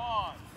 on.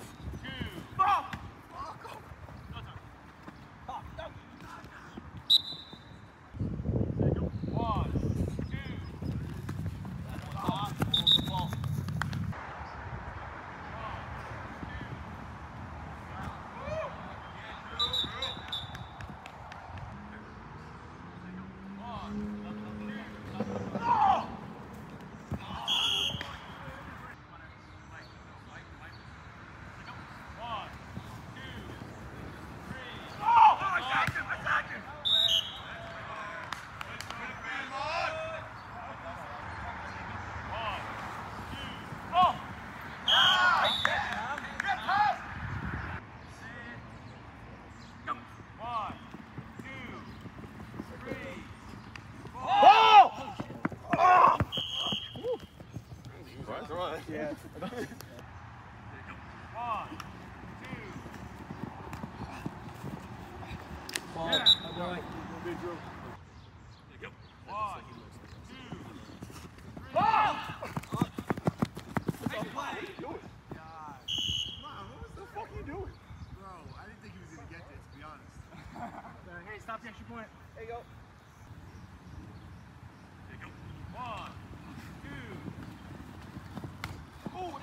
Ball. Yeah. Doing? Mom. Bro, I didn't think he was going to get this, to be honest. hey, stop the extra point. There you go. There you go. One, two. Oh,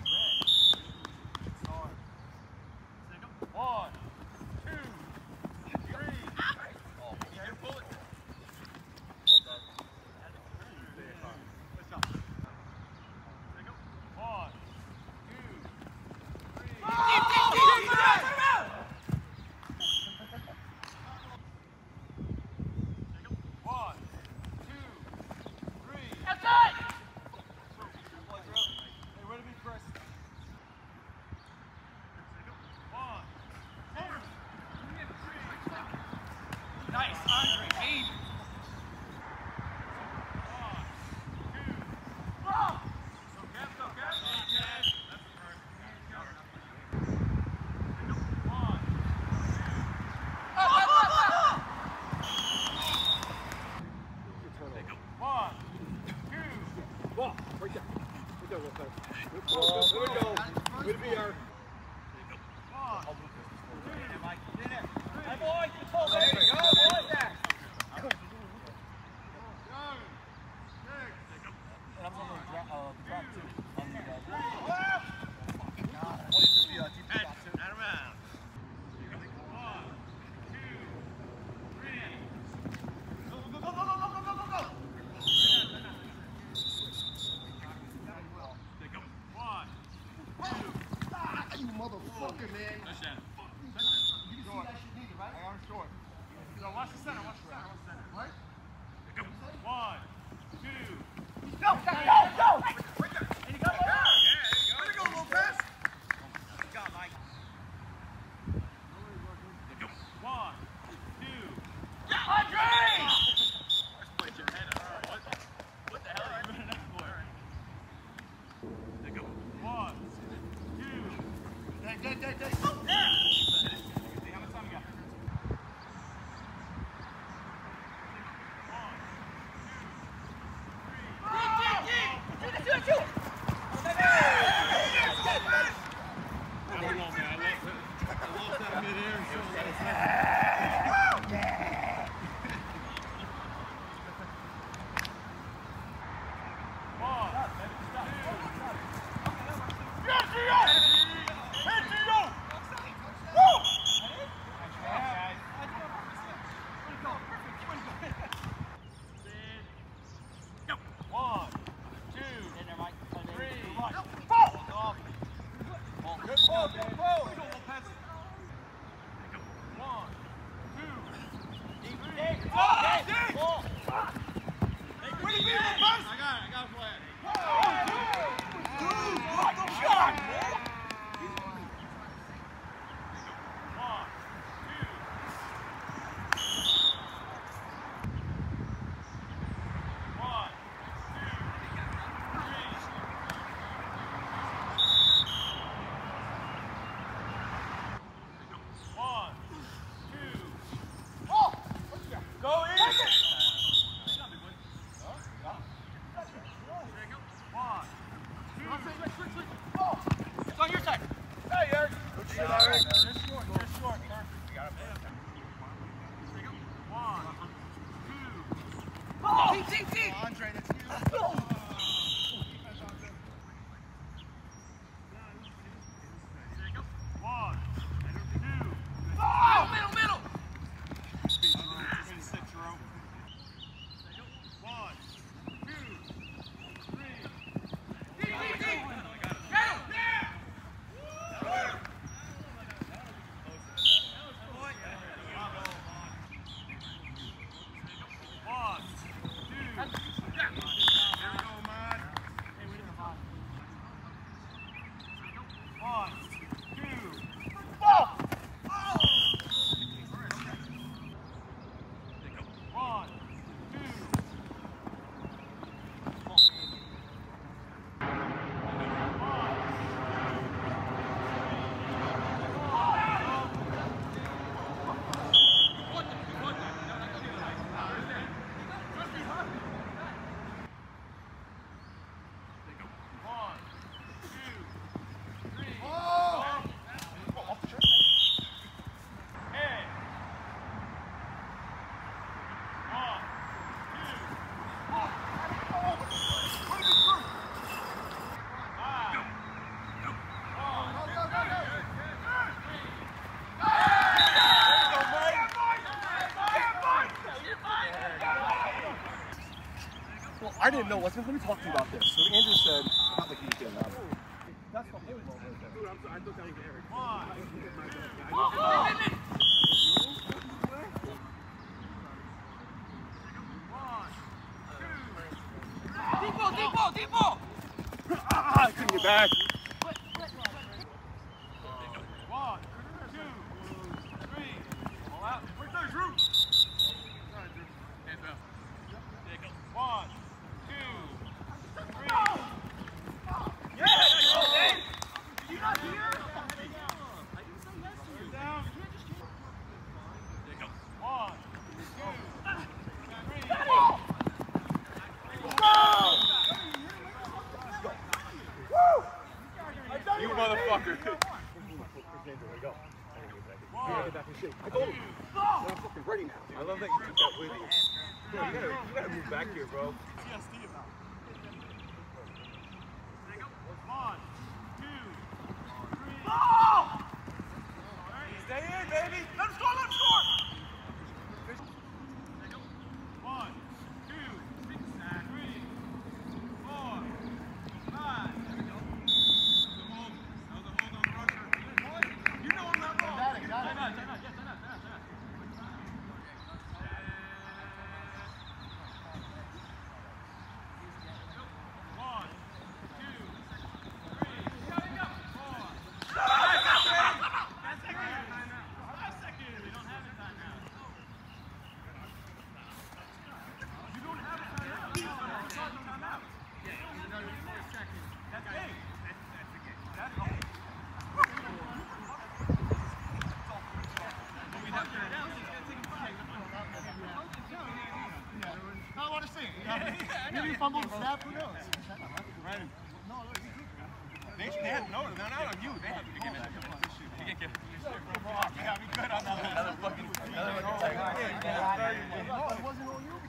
One. Andre, that's you. I didn't know. Let's let me talk to you about this. So Andrew said, not like he's getting out. That's the whole ball right there. Dude, I'm, I thought that was Eric. Deep ball, deep ball, deep ball. Ah, I couldn't get back. I told him. I'm fucking ready now. I love that you took that with you. Bro, you gotta, you gotta move back here, bro. Stay in, baby. Let him score, let him score. I want to see. Maybe you fumbled and snap, who knows? They, they had no, they're not on you. They have to get it. You get You gotta be good on that. Another fucking, another fucking No, it wasn't on you.